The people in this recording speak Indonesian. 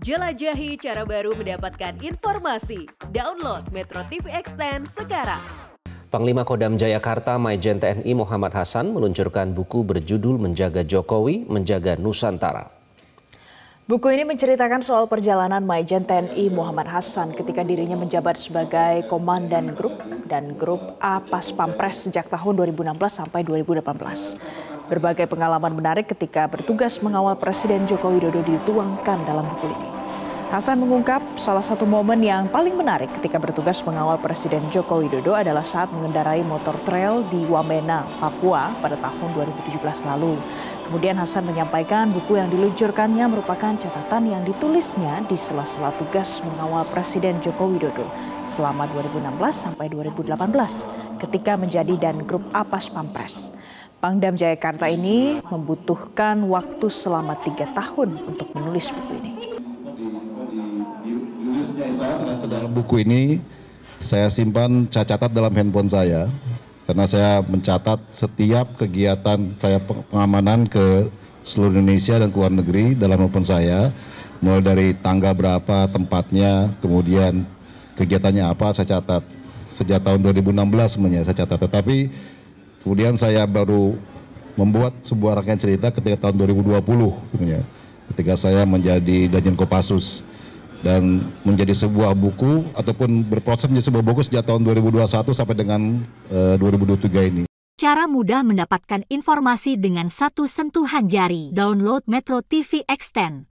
Jelajahi cara baru mendapatkan informasi. Download Metro TV Extend sekarang. Panglima Kodam Jayakarta Maijen TNI Muhammad Hasan meluncurkan buku berjudul Menjaga Jokowi, Menjaga Nusantara. Buku ini menceritakan soal perjalanan Maijen TNI Muhammad Hasan ketika dirinya menjabat sebagai komandan grup dan grup A Pas Pampres sejak tahun 2016 sampai 2018. Berbagai pengalaman menarik ketika bertugas mengawal Presiden Joko Widodo dituangkan dalam buku ini. Hasan mengungkap salah satu momen yang paling menarik ketika bertugas mengawal Presiden Joko Widodo adalah saat mengendarai motor trail di Wamena, Papua pada tahun 2017 lalu. Kemudian Hasan menyampaikan buku yang diluncurkannya merupakan catatan yang ditulisnya di sela-sela tugas mengawal Presiden Joko Widodo selama 2016 sampai 2018 ketika menjadi dan grup Apas Pampres. Pangdam Jayakarta ini membutuhkan waktu selama tiga tahun untuk menulis buku ini. Dalam buku ini saya simpan cacat dalam handphone saya karena saya mencatat setiap kegiatan saya pengamanan ke seluruh Indonesia dan ke luar negeri dalam handphone saya mulai dari tangga berapa tempatnya kemudian kegiatannya apa saya catat. Sejak tahun 2016 semuanya saya catat. Tetapi kemudian saya baru membuat sebuah rangkaian cerita ketika tahun 2020 ketika saya menjadi Danjen Kopassus dan menjadi sebuah buku ataupun berproses menjadi sebuah buku sejak tahun 2021 sampai dengan uh, 2023 ini. Cara mudah mendapatkan informasi dengan satu sentuhan jari. Download Metro TV Extend.